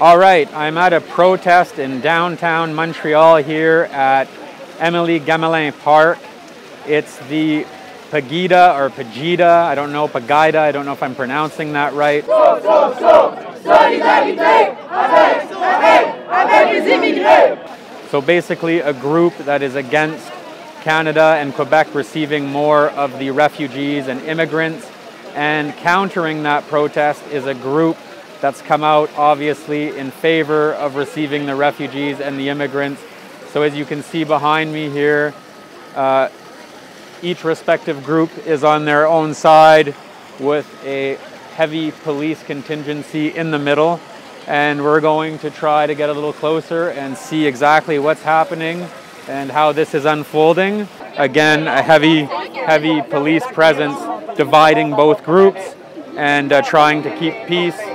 All right, I'm at a protest in downtown Montreal here at Emilie Gamelin Park. It's the Pegida or Pegida, I don't know, Pagida, I don't know if I'm pronouncing that right. So basically a group that is against Canada and Quebec receiving more of the refugees and immigrants. And countering that protest is a group that's come out obviously in favor of receiving the refugees and the immigrants. So as you can see behind me here, uh, each respective group is on their own side with a heavy police contingency in the middle. And we're going to try to get a little closer and see exactly what's happening and how this is unfolding. Again, a heavy, heavy police presence dividing both groups and uh, trying to keep peace.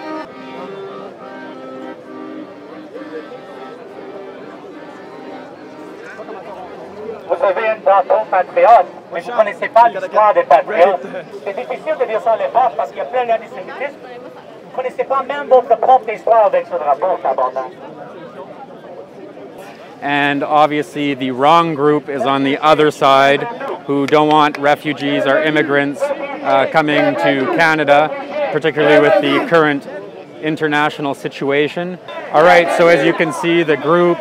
Tantôt patriote, mais vous ne connaissez pas l'histoire des patriotes. C'est difficile de dire ça les vaches parce qu'il y a plein d'antisémitisme. Vous ne connaissez pas même votre propre histoire avec ce drapeau, tabarnak. And obviously, the wrong group is on the other side who don't want refugees or immigrants uh, coming to Canada, particularly with the current international situation. All right, so as you can see, the group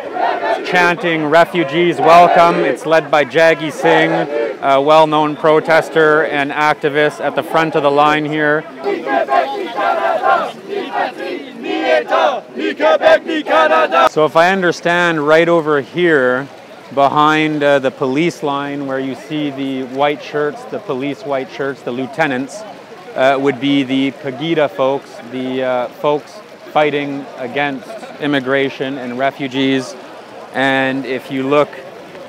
chanting refugees welcome. It's led by Jaggi Singh, a well known protester and activist at the front of the line here. So, if I understand right over here, behind uh, the police line where you see the white shirts, the police white shirts, the lieutenants, uh, would be the Pagida folks, the uh, folks fighting against immigration and refugees. And if you look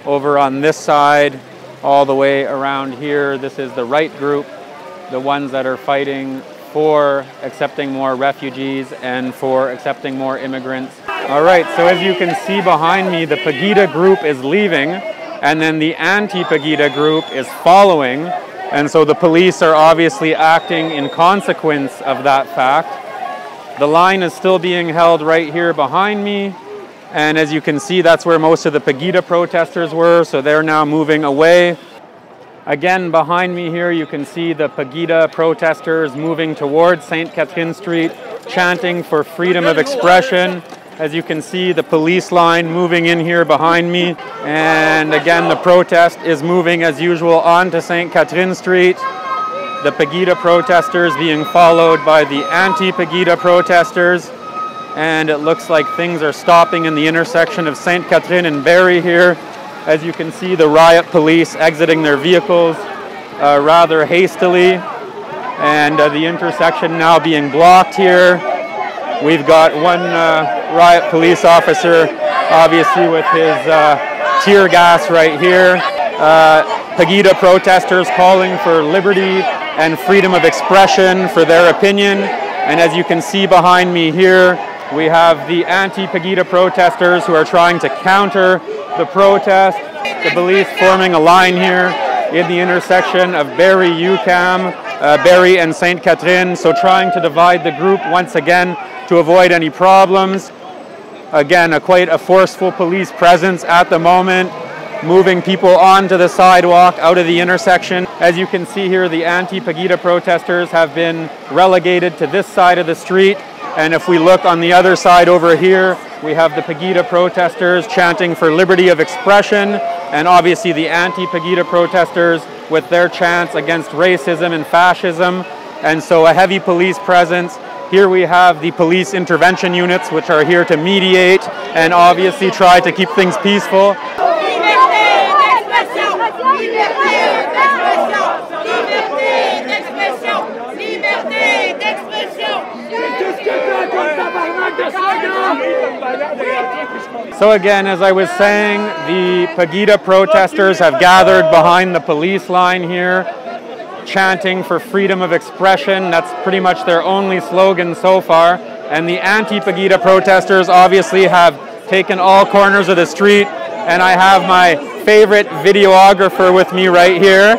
over on this side, all the way around here, this is the right group, the ones that are fighting for accepting more refugees and for accepting more immigrants. All right, so as you can see behind me, the Pegida group is leaving, and then the anti Pegida group is following. And so the police are obviously acting in consequence of that fact. The line is still being held right here behind me. And as you can see, that's where most of the Pegida protesters were, so they're now moving away. Again, behind me here, you can see the Pegida protesters moving towards St. Catherine Street, chanting for freedom of expression. As you can see, the police line moving in here behind me. And again, the protest is moving as usual onto St. Catherine Street. The Pegida protesters being followed by the anti Pegida protesters and it looks like things are stopping in the intersection of St. Catherine and Berri here. As you can see, the riot police exiting their vehicles uh, rather hastily, and uh, the intersection now being blocked here. We've got one uh, riot police officer, obviously, with his uh, tear gas right here. Uh, Pegida protesters calling for liberty and freedom of expression for their opinion. And as you can see behind me here, we have the anti-Pegida protesters who are trying to counter the protest. The police forming a line here in the intersection of Berri, UQAM, uh, Berri and St. Catherine. So trying to divide the group once again to avoid any problems. Again, a quite a forceful police presence at the moment, moving people onto the sidewalk out of the intersection. As you can see here, the anti-Pegida protesters have been relegated to this side of the street and if we look on the other side over here, we have the Pegida protesters chanting for liberty of expression, and obviously the anti Pegida protesters with their chants against racism and fascism. And so a heavy police presence. Here we have the police intervention units, which are here to mediate and obviously try to keep things peaceful. So again, as I was saying, the Pegida protesters have gathered behind the police line here, chanting for freedom of expression. That's pretty much their only slogan so far. And the anti-Pegida protesters obviously have taken all corners of the street. And I have my favorite videographer with me right here.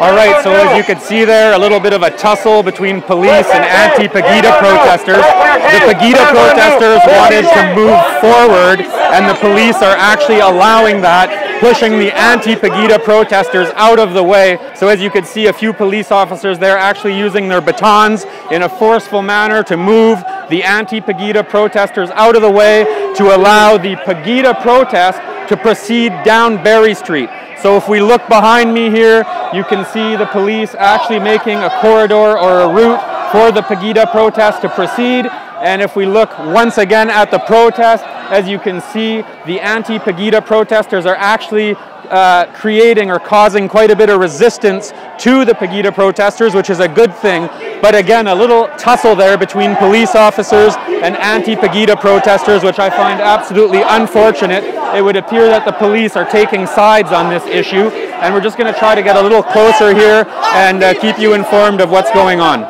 All right, so as you can see there, a little bit of a tussle between police and anti-Pegida protesters. The Pegida protesters wanted to move forward, and the police are actually allowing that, pushing the anti-Pegida protesters out of the way. So as you can see, a few police officers there actually using their batons in a forceful manner to move the anti-Pegida protesters out of the way to allow the Pegida protest to proceed down Berri Street. So if we look behind me here, you can see the police actually making a corridor or a route for the Pegida protest to proceed. And if we look once again at the protest, as you can see, the anti-Pegida protesters are actually uh, creating or causing quite a bit of resistance to the Pegida protesters, which is a good thing. But again, a little tussle there between police officers and anti-Pegida protesters, which I find absolutely unfortunate. It would appear that the police are taking sides on this issue, and we're just going to try to get a little closer here and uh, keep you informed of what's going on.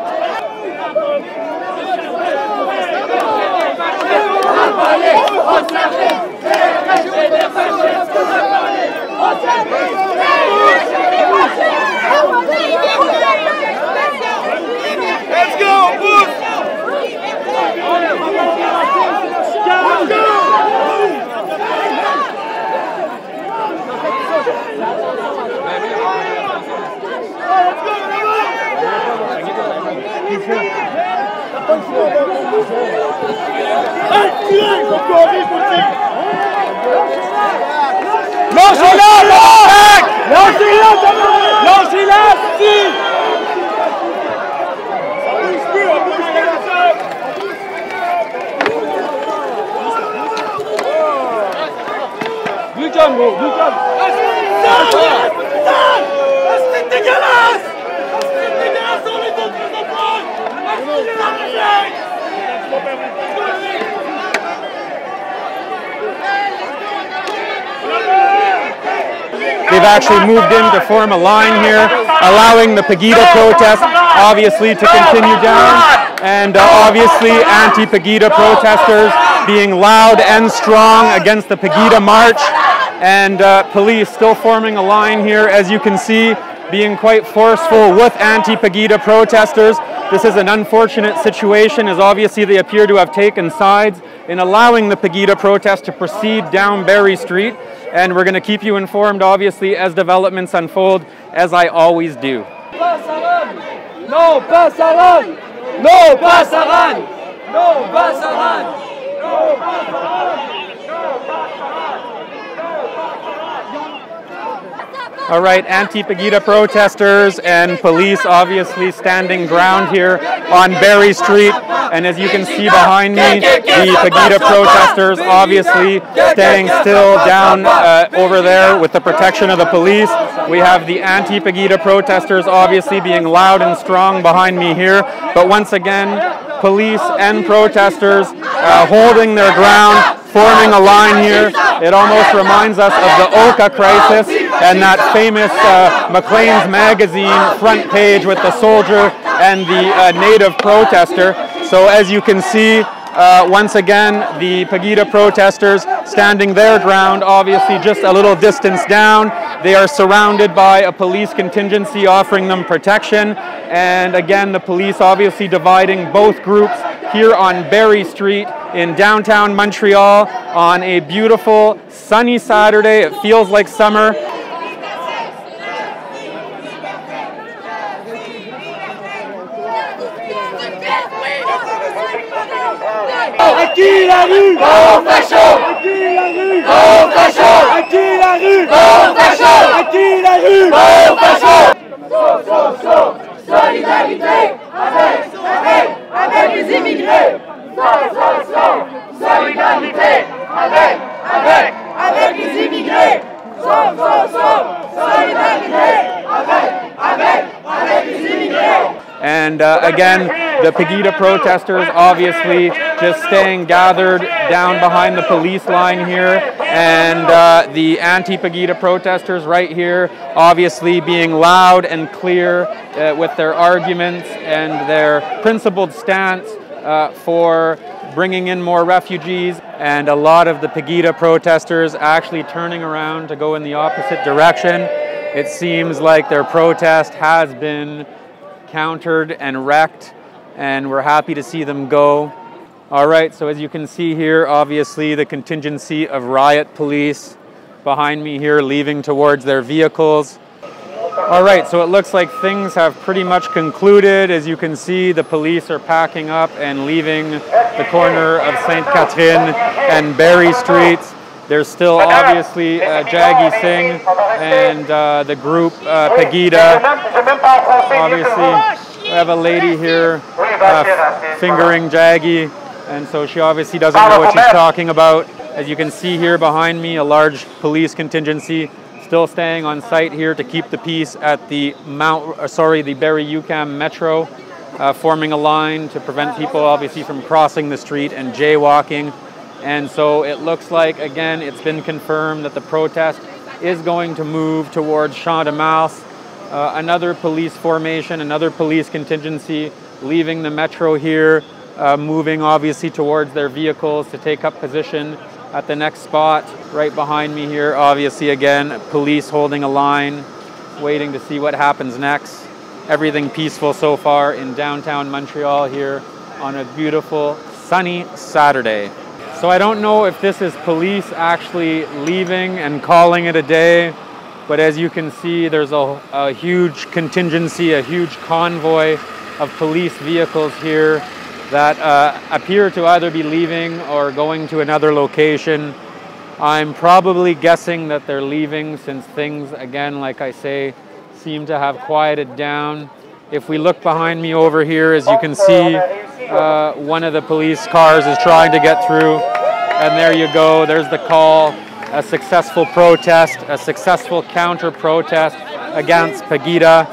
Lucas, gros, Lucas C'est dégueulasse They've actually moved in to form a line here, allowing the Pegida protest obviously to continue down, and uh, obviously anti-Pegida protesters being loud and strong against the Pegida march, and uh, police still forming a line here, as you can see, being quite forceful with anti-Pegida protesters. This is an unfortunate situation as obviously they appear to have taken sides in allowing the Pegida protest to proceed down Berri Street. And we're going to keep you informed obviously as developments unfold as I always do. No pasarán! No pasarán! No pasarán! No pasarán! All right, anti-Pegida protesters and police obviously standing ground here on Berri Street. And as you can see behind me, the Pegida protesters obviously staying still down uh, over there with the protection of the police. We have the anti-Pegida protesters obviously being loud and strong behind me here. But once again, police and protesters uh, holding their ground, forming a line here. It almost reminds us of the Oka crisis and that famous uh, Maclean's magazine front page with the soldier and the uh, native protester. So as you can see, uh, once again, the Pegida protesters standing their ground, obviously just a little distance down. They are surrounded by a police contingency offering them protection. And again, the police obviously dividing both groups here on Berri Street in downtown Montreal on a beautiful sunny Saturday. It feels like summer. Rue Au facho So, so, so, solidarité avec, avec, avec les immigrés So, so, so, solidarité avec, avec, avec les immigrés So, so, so, solidarité avec, avec, avec les immigrés And uh, again, the Pegida protesters obviously just staying gathered down behind the police line here, and uh, the anti Pegida protesters right here obviously being loud and clear uh, with their arguments and their principled stance uh, for bringing in more refugees, and a lot of the Pegida protesters actually turning around to go in the opposite direction. It seems like their protest has been countered and wrecked, and we're happy to see them go. All right, so as you can see here, obviously the contingency of riot police behind me here leaving towards their vehicles. All right, so it looks like things have pretty much concluded. As you can see, the police are packing up and leaving the corner of St. Catherine and Berri Streets. There's still obviously uh, Jaggi Singh and uh, the group uh, Pegida. Obviously, we have a lady here uh, fingering Jaggi, and so she obviously doesn't know what she's talking about. As you can see here behind me, a large police contingency still staying on site here to keep the peace at the Mount, uh, sorry, the Berri UQAM Metro, uh, forming a line to prevent people obviously from crossing the street and jaywalking. And so it looks like, again, it's been confirmed that the protest is going to move towards Champ de Mars. Uh, another police formation, another police contingency leaving the metro here, uh, moving obviously towards their vehicles to take up position at the next spot right behind me here. Obviously, again, police holding a line, waiting to see what happens next. Everything peaceful so far in downtown Montreal here on a beautiful sunny Saturday. So I don't know if this is police actually leaving and calling it a day, but as you can see, there's a, a huge contingency, a huge convoy of police vehicles here that uh, appear to either be leaving or going to another location. I'm probably guessing that they're leaving since things, again, like I say, seem to have quieted down. If we look behind me over here, as you can see, uh, one of the police cars is trying to get through. And there you go, there's the call. A successful protest, a successful counter protest against Pegida.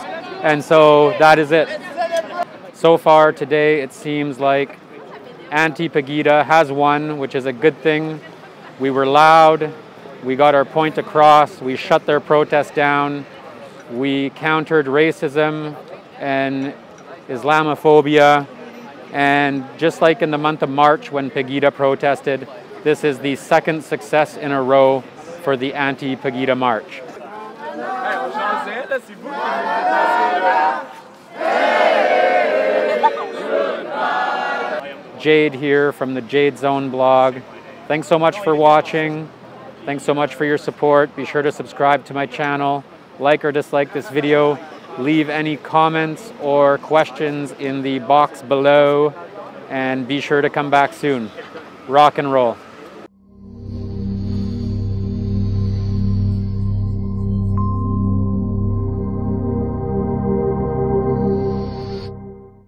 And so that is it. So far today, it seems like anti-Pegida has won, which is a good thing. We were loud, we got our point across, we shut their protest down, we countered racism and Islamophobia, and just like in the month of March when Pegida protested, this is the second success in a row for the anti-Pegida march. Jade here from the Jade Zone blog. Thanks so much for watching. Thanks so much for your support. Be sure to subscribe to my channel, like or dislike this video, leave any comments or questions in the box below, and be sure to come back soon. Rock and roll.